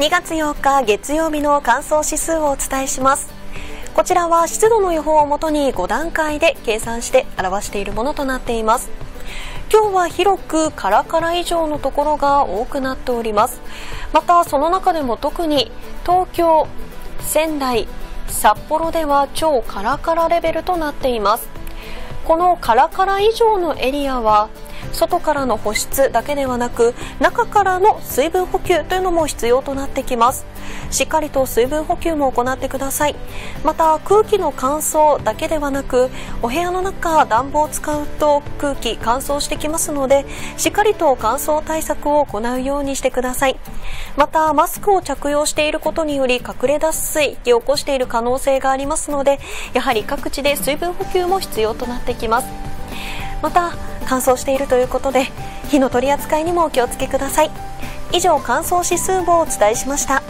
2月8日月曜日の乾燥指数をお伝えします。こちらは湿度の予報をもとに5段階で計算して表しているものとなっています。今日は広くカラカラ以上のところが多くなっております。またその中でも特に東京仙台札幌では超カラカラレベルとなっています。このカラカラ以上のエリアは外からの保湿だけではなく中からの水分補給というのも必要となってきます。しっかりと水分補給も行ってください。また空気の乾燥だけではなくお部屋の中暖房を使うと空気乾燥してきますのでしっかりと乾燥対策を行うようにしてください。またマスクを着用していることにより隠れ脱水を起こしている可能性がありますのでやはり各地で水分補給も必要となってきます。また乾燥しているということで火の取り扱いにもお気をつけください。以上乾燥指数をお伝えしました。